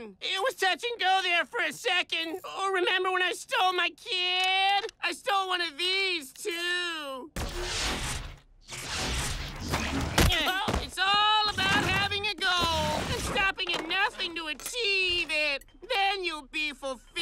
It was touch and go there for a second. Oh, remember when I stole my kid? I stole one of these, too. Well, it's all about having a goal and stopping at nothing to achieve it. Then you'll be fulfilled.